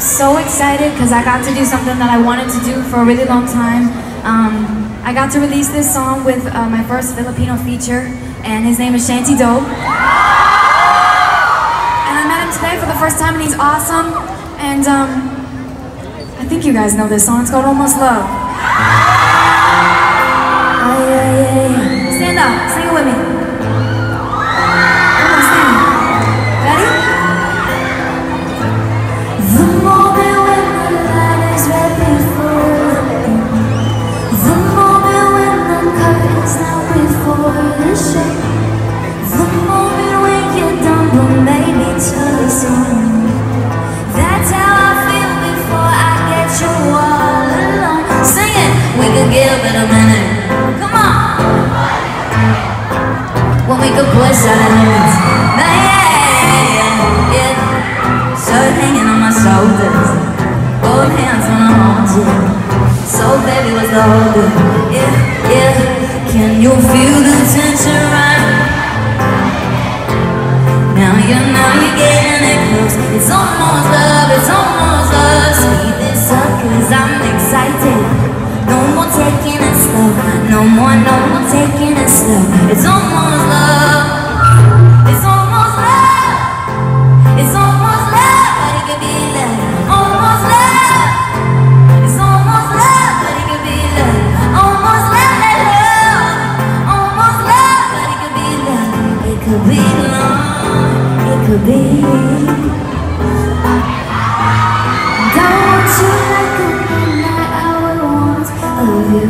so excited because I got to do something that I wanted to do for a really long time. Um, I got to release this song with uh, my first Filipino feature, and his name is Shanti Dope. And I met him today for the first time, and he's awesome. And um, I think you guys know this song. It's called Almost Love. Stand up, sing it with me. Give it a minute Come on! When we could push our limits Now, yeah, yeah, Shirt hanging on my shoulders. Both hands on a hold you So baby, the hold Yeah, yeah. Can you feel taking it slow. It's almost love. It's almost love. It's almost love But it could be love. Almost love. It's almost love But it could be love. Almost love, love Almost love But it could be love. It could be love. It could be. Don't you like a midnight hour once of you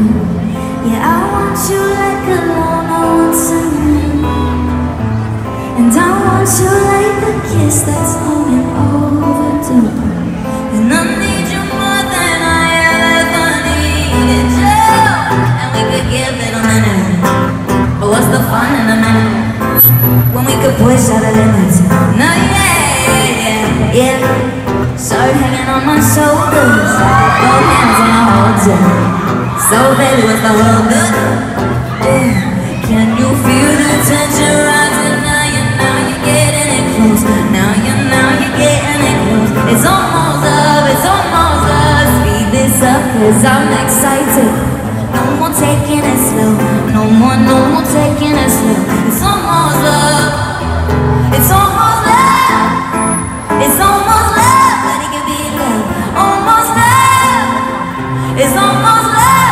Yeah, I want you Want you like the kiss that's long and overdue And I need you more than I ever needed. You And we could give it a minute But what's the fun in a minute When we could push yeah, yeah, hanging on my shoulders. Both hands So baby, what's the world good? It's almost love, it's almost love. Speed this up, cause I'm excited. No more taking it slow. No more, no more taking it slow. It's almost love. It's almost love. It's almost love, but it could be love. Almost love. It's almost love,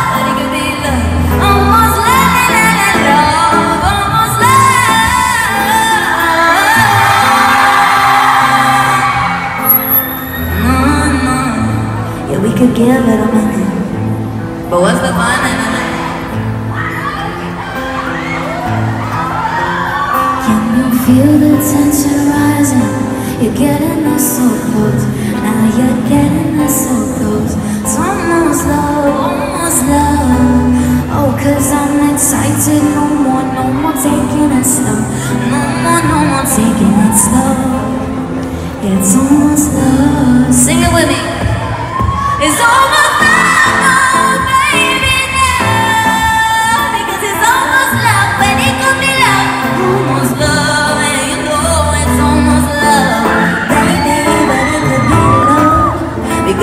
Give it a minute. But what's the fun in a? Can you feel the tension rising? You're getting us so close. Now you're getting us so close. It's almost love, almost love. Oh, cause I'm excited. No more, no more taking it slow. No more, no more taking it slow. It's almost love. Sing it with me.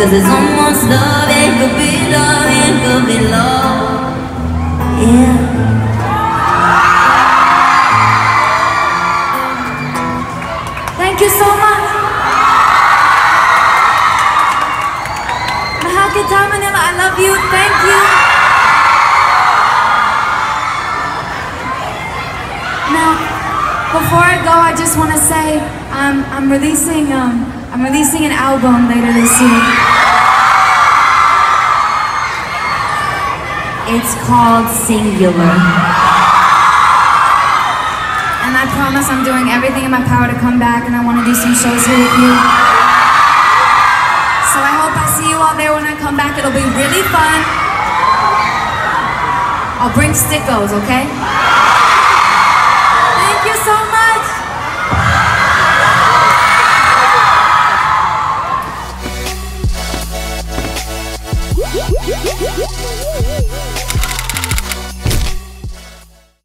Because it's almost love, it could be love, it could be love. Yeah. Thank you so much. I love you. Thank you. Now, before I go, I just want to say um, I'm releasing um, I'm releasing an album later this year. It's called Singular. And I promise I'm doing everything in my power to come back and I want to do some shows here with you. There when I come back. It'll be really fun. I'll bring stickos, okay?